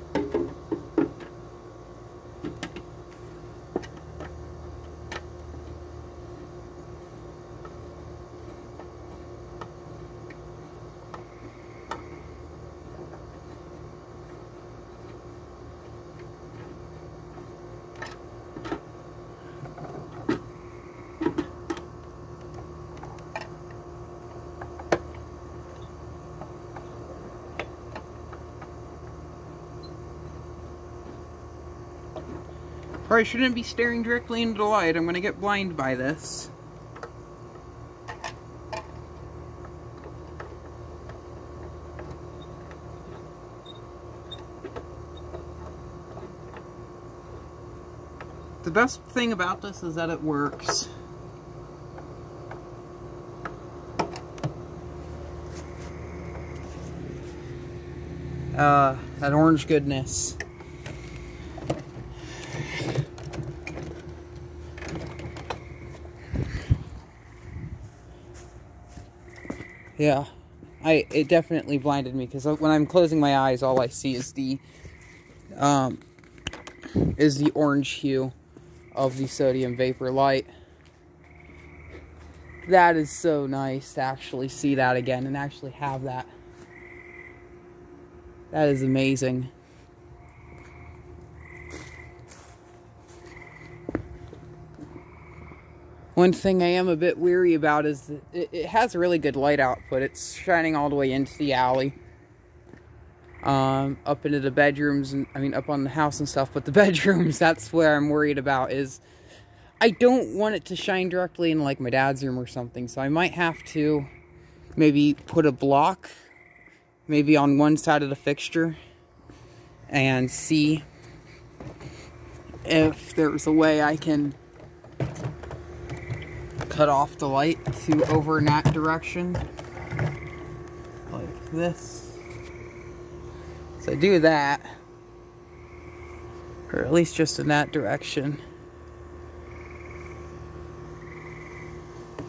I shouldn't be staring directly into the light. I'm going to get blind by this. The best thing about this is that it works. Uh, that orange goodness. Yeah, I it definitely blinded me because when I'm closing my eyes, all I see is the um is the orange hue of the sodium vapor light. That is so nice to actually see that again and actually have that. That is amazing. One thing I am a bit weary about is it, it has a really good light output. It's shining all the way into the alley. Um, up into the bedrooms and I mean up on the house and stuff, but the bedrooms, that's where I'm worried about is I don't want it to shine directly in like my dad's room or something. So I might have to maybe put a block maybe on one side of the fixture and see if there's a way I can cut off the light to over in that direction. Like this. So do that. Or at least just in that direction.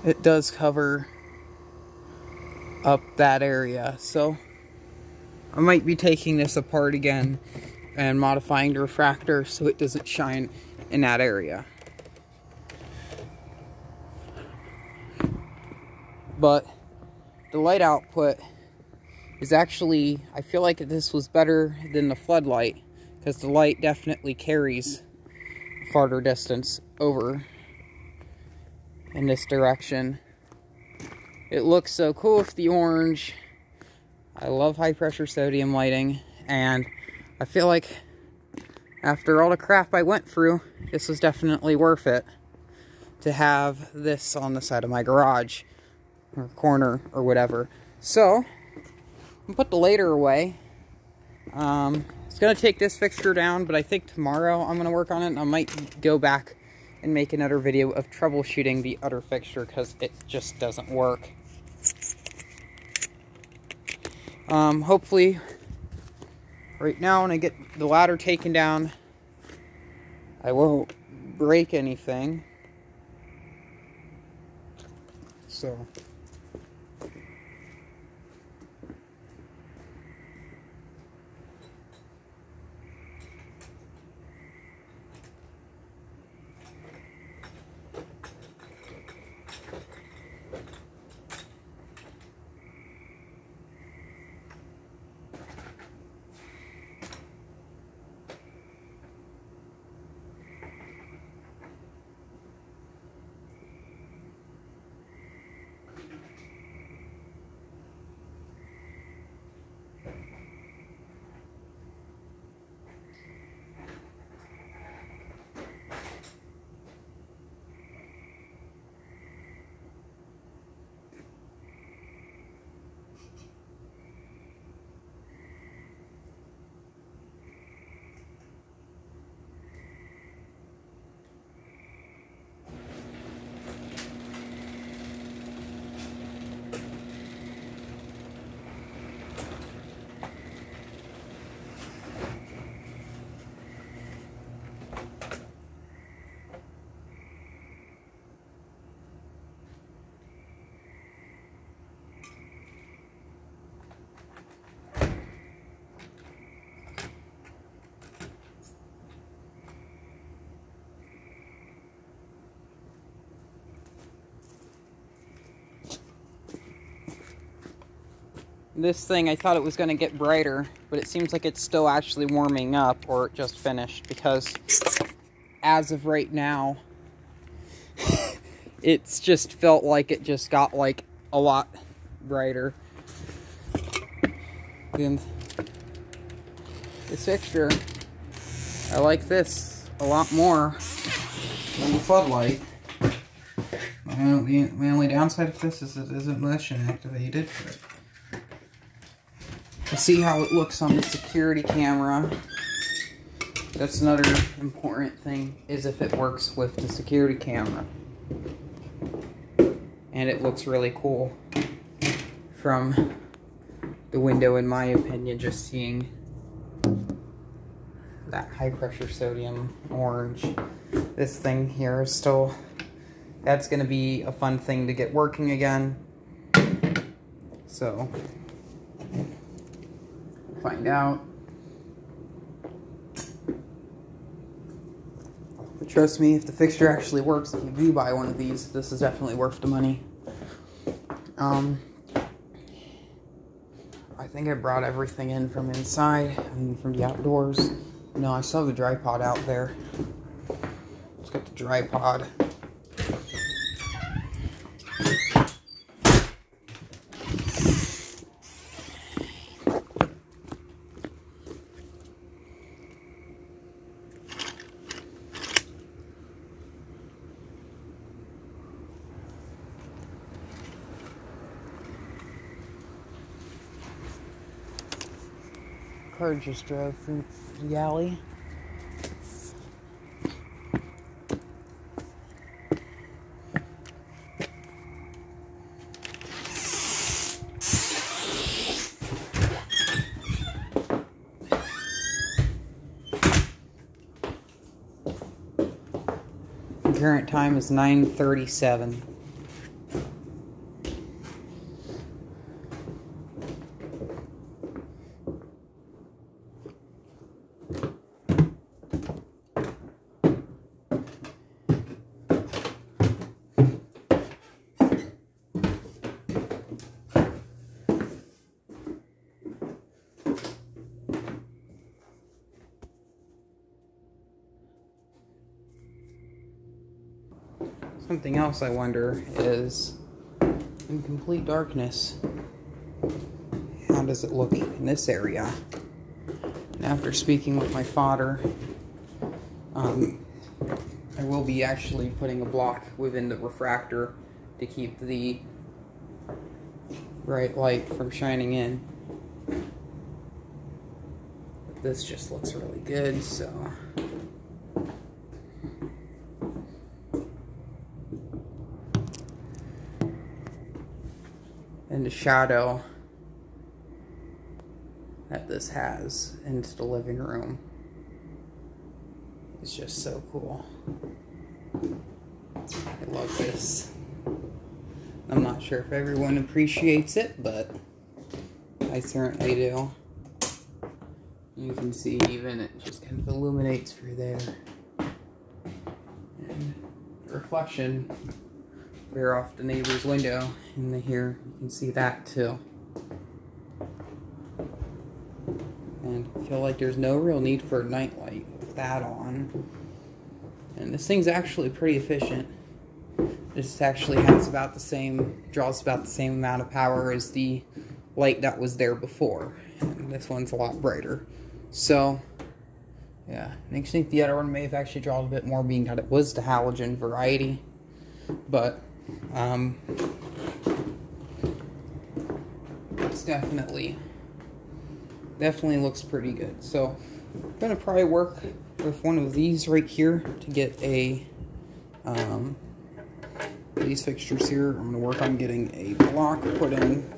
It does cover up that area so I might be taking this apart again and modifying the refractor so it doesn't shine in that area. But the light output is actually, I feel like this was better than the floodlight because the light definitely carries farther distance over in this direction. It looks so cool with the orange I love high pressure sodium lighting and I feel like after all the crap I went through, this was definitely worth it to have this on the side of my garage or corner or whatever. So, put the later away. Um, it's going to take this fixture down, but I think tomorrow I'm going to work on it and I might go back and make another video of troubleshooting the other fixture because it just doesn't work. Um, hopefully, right now when I get the ladder taken down, I won't break anything. So... this thing, I thought it was going to get brighter, but it seems like it's still actually warming up, or it just finished, because as of right now, it's just felt like it just got, like, a lot brighter. And this fixture, I like this a lot more than the floodlight. the, only downside of this is it isn't motion activated. But see how it looks on the security camera. That's another important thing, is if it works with the security camera. And it looks really cool from the window, in my opinion, just seeing that high pressure sodium orange. This thing here is still, that's going to be a fun thing to get working again. So, find out. But trust me, if the fixture actually works, if you do buy one of these, this is definitely worth the money. Um, I think I brought everything in from inside, mean from the outdoors. No, I still have the dry pod out there. Let's get the dry pod. Car just drove through the alley. Current time is 937. Something else I wonder is in complete darkness, how does it look in this area? And after speaking with my father, um, I will be actually putting a block within the refractor to keep the bright light from shining in. This just looks really good, so shadow that this has into the living room is just so cool. I love this. I'm not sure if everyone appreciates it, but I certainly do. You can see even it just kind of illuminates through there. And reflection clear off the neighbor's window in the here. You can see that too. And I feel like there's no real need for a nightlight with that on. And this thing's actually pretty efficient. This actually has about the same, draws about the same amount of power as the light that was there before. And this one's a lot brighter. So, yeah, makes me think the other one may have actually drawn a bit more being that it was the halogen variety. But um, it's definitely, definitely looks pretty good. So I'm gonna probably work with one of these right here to get a, um, these fixtures here. I'm gonna work on getting a block put in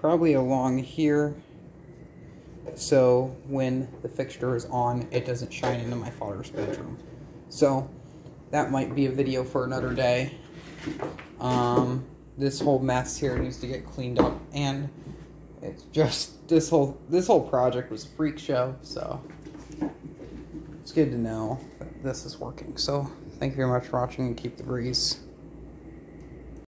probably along here so when the fixture is on it doesn't shine into my father's bedroom so that might be a video for another day um, this whole mess here needs to get cleaned up, and it's just this whole this whole project was a freak show. So it's good to know that this is working. So thank you very much for watching, and keep the breeze.